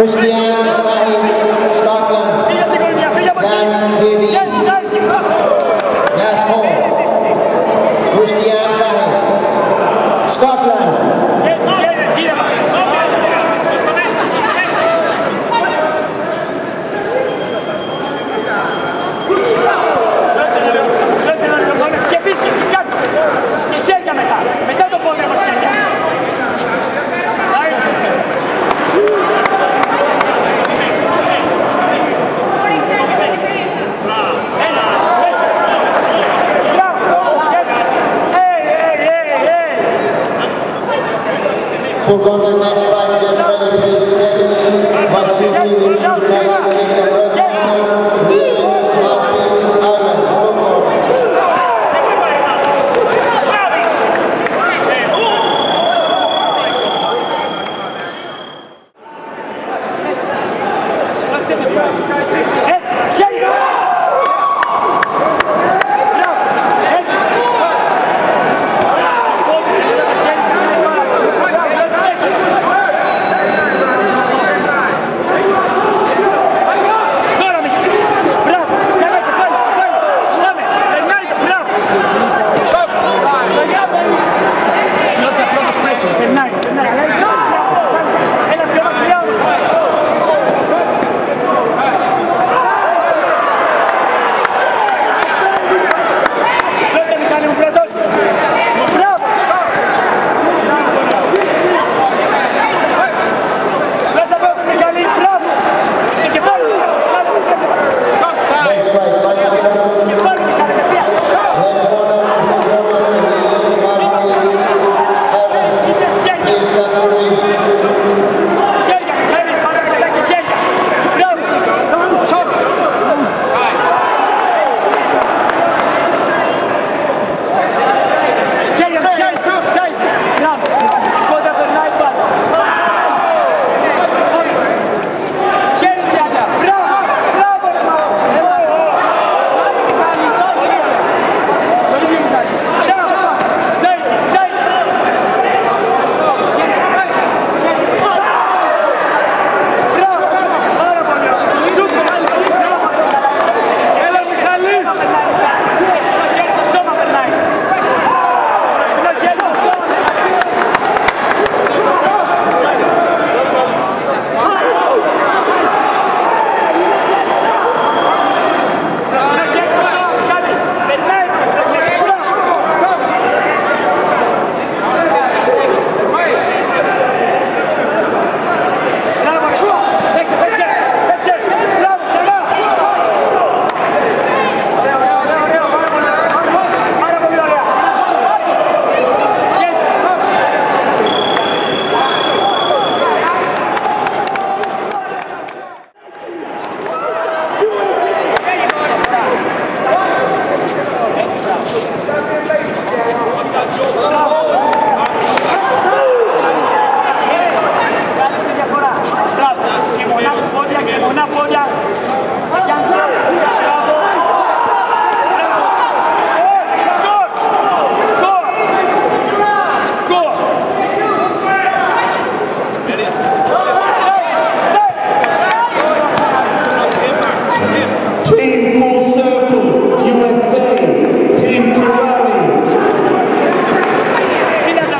Christian Fahey, Scotland. Scotland. Dan Last call, Christian Богу наш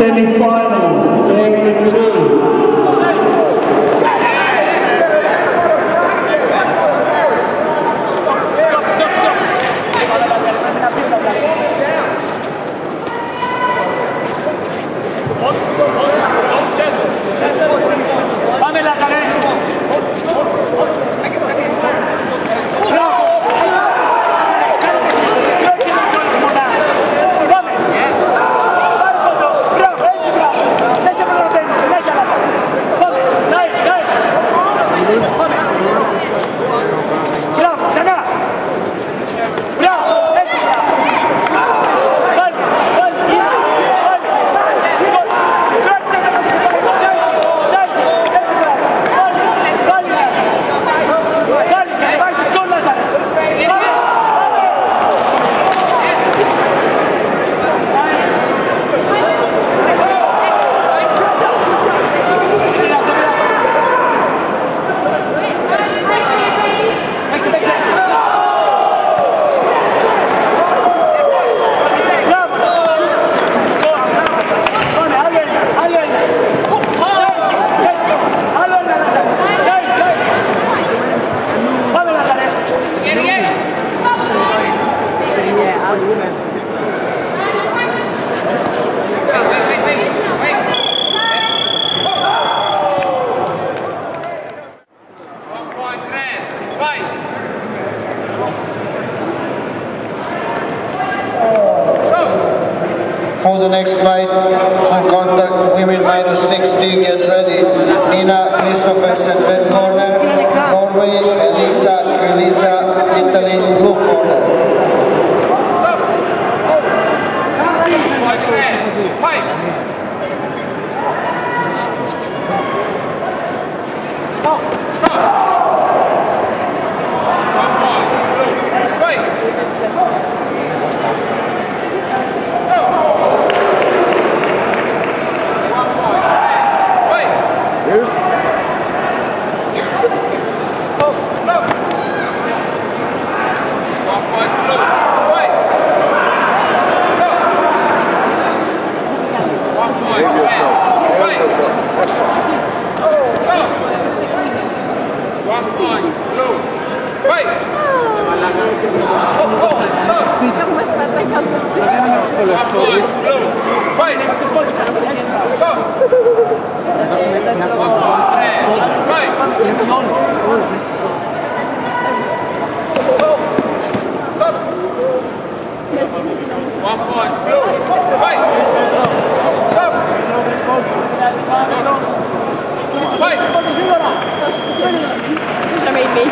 semi-final. Next fight. Full contact, women minus 60, get ready. Nina Christophersen, red corner. Norway, Elisa, Elisa, Italy, blue corner. Fight! Déjà mais aimé.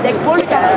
Deck voltar.